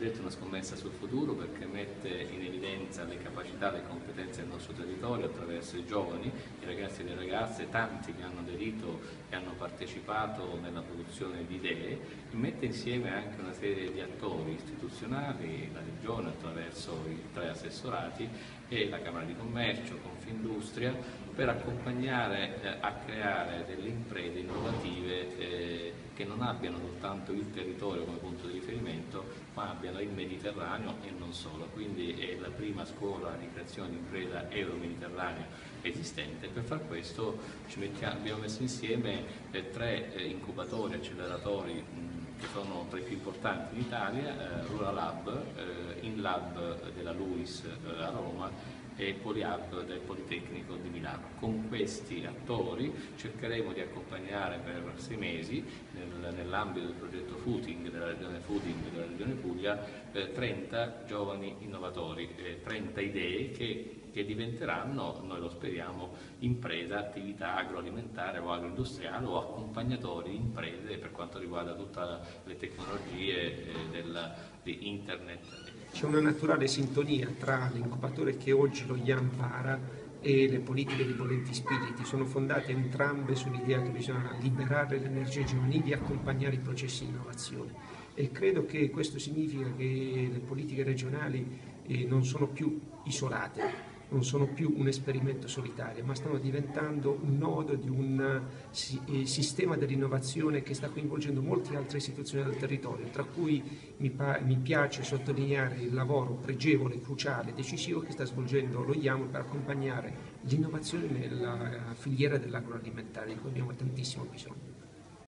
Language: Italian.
detto, una scommessa sul futuro perché mette in evidenza le capacità, le competenze del nostro territorio attraverso i giovani, i ragazzi e le ragazze, tanti che hanno aderito e hanno partecipato nella produzione di idee, e mette insieme anche una serie di attori istituzionali, la Regione attraverso i tre assessorati e la Camera di Commercio, Confindustria, per accompagnare eh, a creare delle imprese che non abbiano soltanto il territorio come punto di riferimento, ma abbiano il Mediterraneo e non solo. Quindi è la prima scuola di creazione di impresa euro-mediterranea esistente. Per far questo mettiamo, abbiamo messo insieme eh, tre eh, incubatori, acceleratori che sono tra i più importanti in Italia, eh, Rural Lab, InLab della LUIS a Roma e Poliab del Politecnico di Milano. Con questi attori cercheremo di accompagnare per sei mesi nel, nell'ambito del progetto Footing della regione Fooding della regione Puglia eh, 30 giovani innovatori, eh, 30 idee che che diventeranno, noi lo speriamo, impresa, attività agroalimentare o agroindustriale o accompagnatori di imprese per quanto riguarda tutte le tecnologie eh, del, di internet c'è una naturale sintonia tra l'incubatore che oggi lo IAM para e le politiche di Volenti Spiriti. Sono fondate entrambe sull'idea che bisogna liberare le energie giovanili e accompagnare i processi di innovazione. E credo che questo significa che le politiche regionali eh, non sono più isolate, non sono più un esperimento solitario, ma stanno diventando un nodo di un eh, sistema dell'innovazione che sta coinvolgendo molte altre istituzioni del territorio, tra cui mi, mi piace sottolineare il lavoro pregevole, cruciale, decisivo che sta svolgendo lo IAM per accompagnare l'innovazione nella filiera dell'agroalimentare, di cui abbiamo tantissimo bisogno.